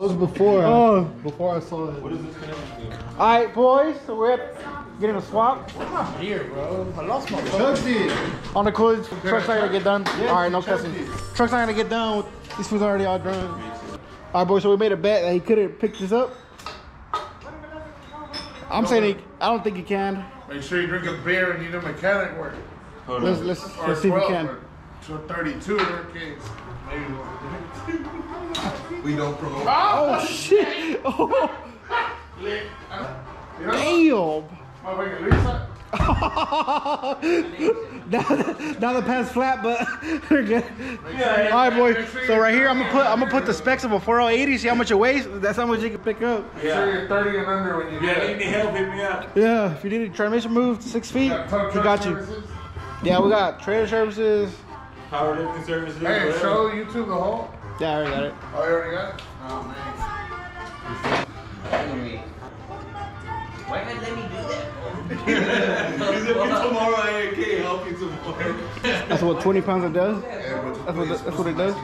was before. Uh, oh. before I saw it. What is this connected to? All right, boys. So we're at getting a swap Here, bro. I lost my phone. on the cruise. Truck's not gonna get done. Yeah, all right, no cussing. Truck's not gonna get done. With, these fools already all drunk. All right, boys. So we made a bet that he couldn't pick this up. I'm saying he, I don't think he can. Make sure you drink a beer and you do mechanic work. Hold Let's let's let's see if he can. or to 32 in her case. We don't promote. Oh, oh, oh shit! Oh You know, damn! Oh, now, the, now the pants flat, but they're good. All right, boys. So right here, I'm gonna put I'm gonna put the specs of a 4080. See how much it weighs. That's how much you can pick up. Make sure you're 30 and under when you Yeah, get need any help? Hit me up. Yeah, if you need a transmission move to six feet, Got we got you. services. Yeah, we got trailer services. Powerlifting services. Hey, whatever. show YouTube the whole. Yeah, I already got it. Oh, you already got it? Oh, man. Why not let me do that? He's if you tomorrow, I can't help you tomorrow. That's what 20 pounds it does. Yeah, That's what it- that's what it does?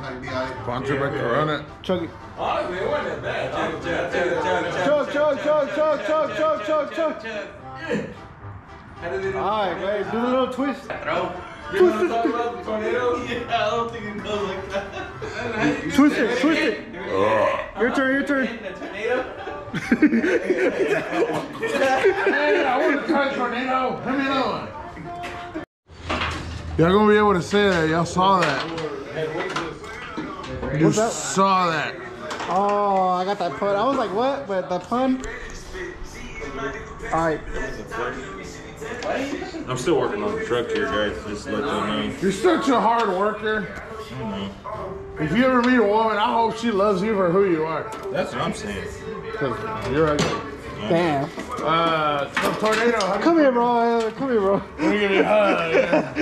Poncho back to run it. Chug it. Honestly, it wasn't that bad. Chug, chug, chug, Chug, chug, chug, chug, chug, it All right, man. Do the little twist. Throw. You want to talk about the tornado? Yeah, I don't think it goes like that. Twist it, twist it. Your turn, your turn. In the tornado? Hey, I want to try tornado. Let me know. Y'all gonna be able to say that. Y'all saw that. You that? saw that. Oh, I got that pun. I was like, what? But the pun. All right. I'm still working on the truck here, guys. Just let them know. You're such a hard worker. If you ever meet a woman, I hope she loves you for who you are. That's what I'm saying. Because you're ugly. Damn. Uh, so tornado, how do you Come here, bro. Uh, Come here, bro. Let me give you a hug.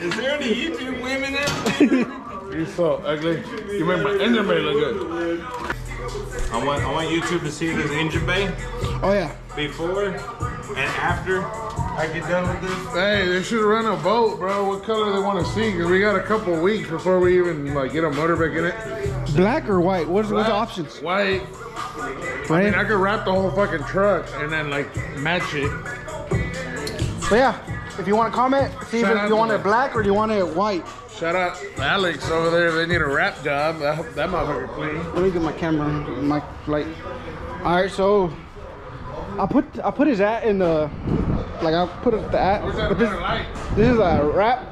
Is there any YouTube women out there? You're so ugly. You make my engine bay look good. I want I want YouTube to see this engine bay Oh yeah. before and after I get done with this. Hey, they should run a boat, bro. What color they want to see? Because we got a couple weeks before we even like get a motor back in it. Black or white? What's what's the options? White. I mean, I could wrap the whole fucking truck and then like match it. So yeah, if you want to comment, see Shout if you want it black or do you want it white. Shout out Alex over there. They need a wrap job. I hope that motherfucker clean. Let me get my camera, my light. All right, so I put I put his at in the like I put it the at, but this this is a wrap.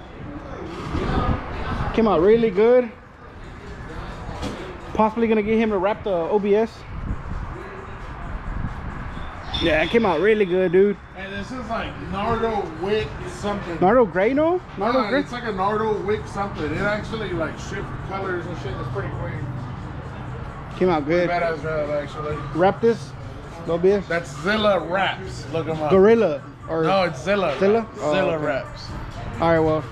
Came out really good. Possibly gonna get him to wrap the OBS. Yeah, it came out really good, dude. And this is like Nardo Wick something. Nardo Gray, no? Nardo Nah, Gray? it's like a Nardo Wick something. It actually like shift colors and shit. It's pretty clean. Came out good. Badass actually. Wrap this, OBS. That's Zilla Wraps. Look them up. Gorilla. Or No, it's Zilla. Zilla? Wraps. Oh, Zilla okay. Wraps. All right, well,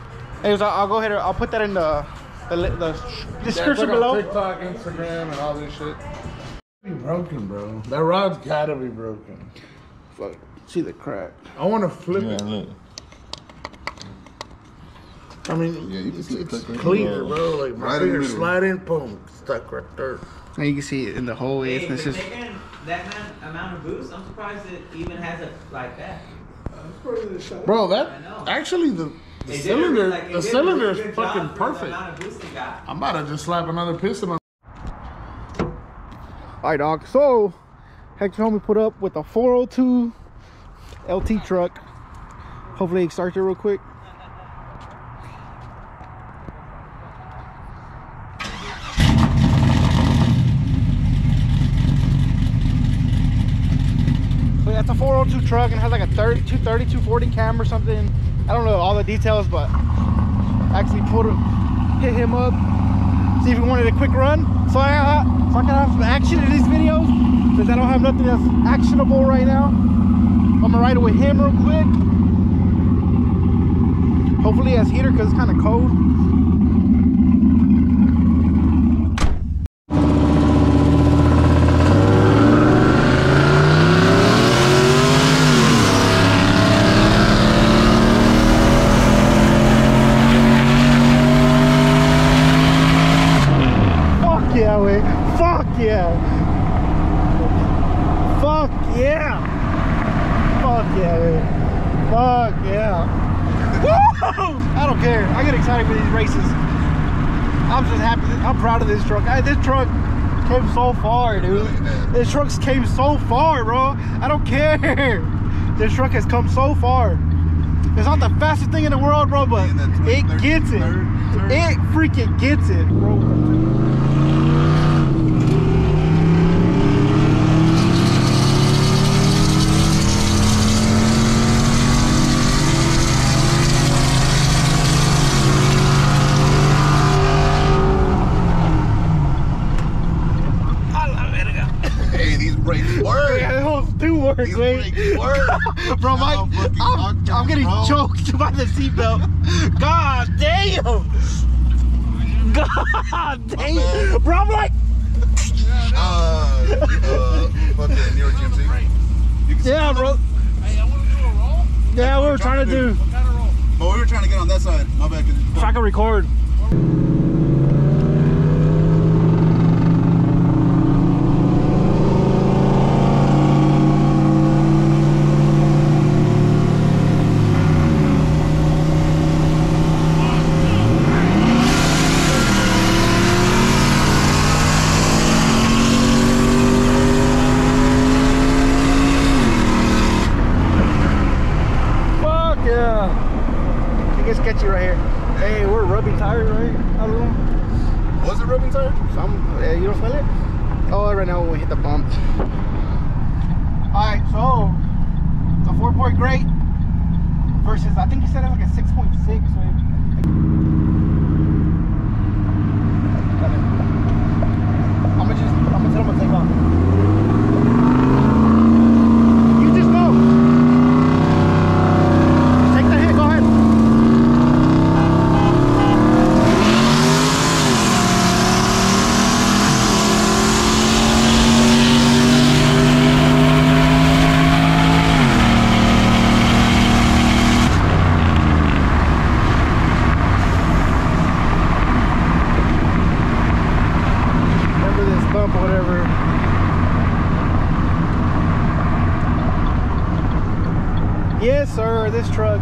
anyways, I'll, I'll go ahead. and I'll put that in the the, the description it's like below. TikTok, Instagram, and all this shit. Be broken, bro. That rod's gotta be broken. Fuck, see the crack. I want to flip it. look. I mean, Yeah, you can it's, see it it's click clear, bro. Like my Right in finger middle. slide in, boom, stuck right there. And you can see it in the whole way. Hey, It's, it's for just taking that amount, amount of boost, I'm surprised it even has it like that. Bro, that actually the, the It did a- cylinder, like, the cylinder really is fucking job for the perfect. amount of boost it got. I'm about to just slap another piston on. all right, dog. So, Hector homie put up with a 402 LT truck. Hopefully, it starts it real quick. It's a 402 truck and has like a 30, 230, 240 cam or something. I don't know all the details, but actually put him, hit him up, see if he wanted a quick run. So I, uh, so I can have some action in these videos, since I don't have nothing that's actionable right now. I'm gonna ride it with him real quick. Hopefully he has heater because it's kind of cold. Fuck yeah, wait. Fuck yeah. Fuck yeah! Fuck yeah, dude. Fuck yeah. Woo! I don't care. I get excited for these races. I'm just happy. I'm proud of this truck. I, this truck came so far, dude. This truck's came so far, bro. I don't care. This truck has come so far. It's not the fastest thing in the world, bro, but In that tw- it gets it. It freaking gets it, bro. Hey, these brakes work. Yeah, those do work, These man. brakes work. Bro, my, Now fucking I'm, locked I'm getting bro. choked by the seatbelt. God damn. God damn. Bro, I'm like, Uh, uh, fucking Nero GMC. You can see yeah, bro. Hey, I want to do a roll. Yeah, we were trying to do. What kind of roll? But we were trying to get on that side. My bad. 'cause it's- If I can record. Fuck yeah. It gets sketchy right here. Hey, we're rubbing tires, right? I don't know. Was it rubbing tire? Some, uh, you don't smell it? Oh, right now we hit the bump. All right, so a four point eight versus I think you said it like a six point six. I'm gonna just, I'm gonna tell him to take off. You just go. Take the hit. Go ahead. Remember this bump or whatever. Yes, sir, this truck.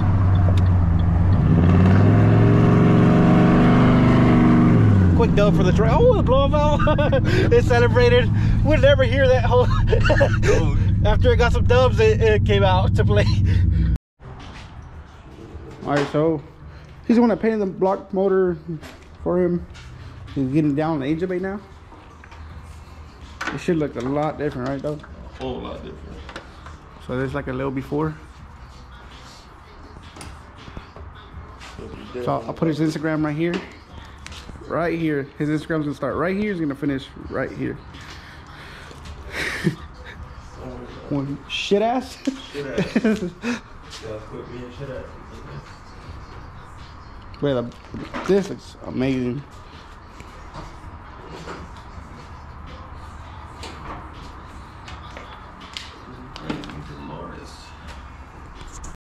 Quick dub for the truck. Oh, the blow valve. it celebrated. We'd never hear that whole. After it got some dubs, it, it came out to play. All right, so he's the one that painted the block motor for him. He's getting down the engine bay now. It should look a lot different, right, though? A whole lot different. So there's like a little before. So I'll put his Instagram right here. Right here. His Instagram's gonna start right here. He's gonna finish right here. One shit ass. Wait, this looks amazing.